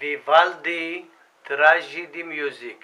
Vivaldi tragedy music.